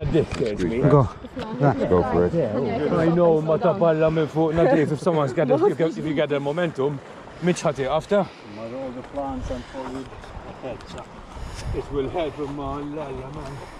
This scares me. Go. Go for it. I know ma tapalla minn fuq Dave if someone's got if, you- if you get the momentum, Mitch had it after. all the plants and foliage. It will help him man, man.